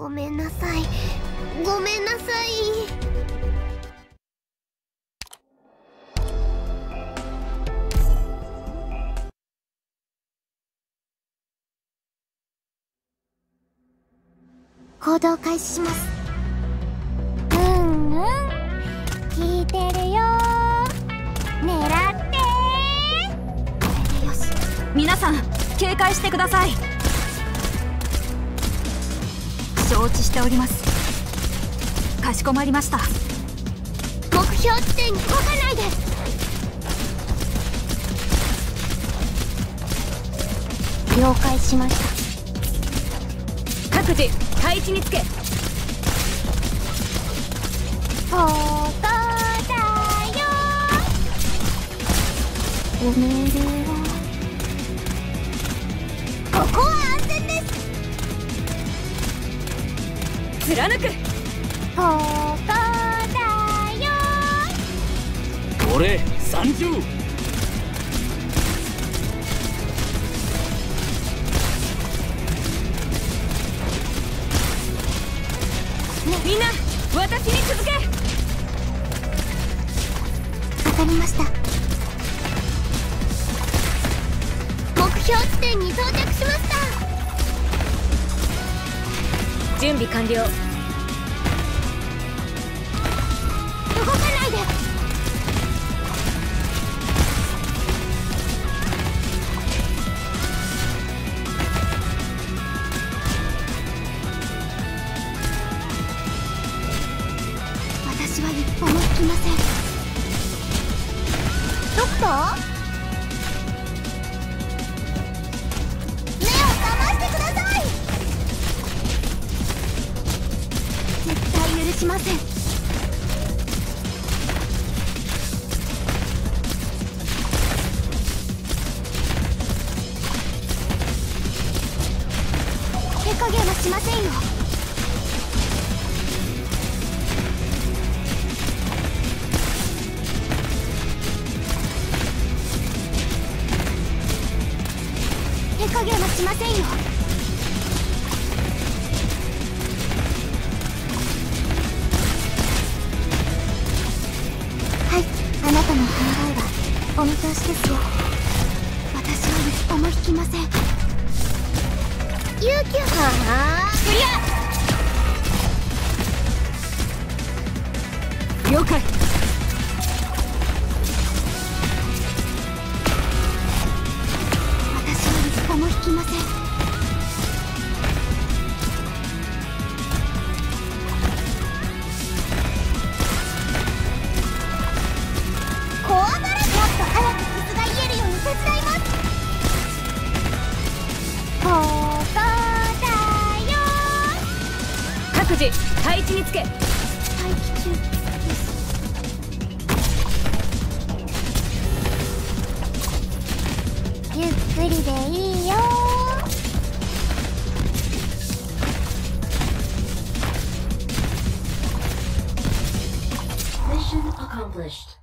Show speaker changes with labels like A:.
A: ごめんなさい。ごめんなさい。行動開始します。うんうん。聞いてるよ。狙って。これでよし
B: 皆さん警戒してください。承知しております。かしこまりました。
A: 目標地点に動かないで。了解しました。
B: 各自配置につけ。
A: ここだよ。おめでこ
B: 貫く。
A: ここだよ。
C: 俺参上
B: みんな私に続け。
A: わかりました。目標地点に到着しました。
B: 準備完了
A: 私は一歩も引きません。ドクター？手加減はしませんよ。加減はしませんよはいあなたの考えはお見通しです。よ私は一歩も引きません勇気はあクリア
B: 了解各自配置につけ。
A: 待機中です。ゆっくりでいいよ。
D: Mission accomplished.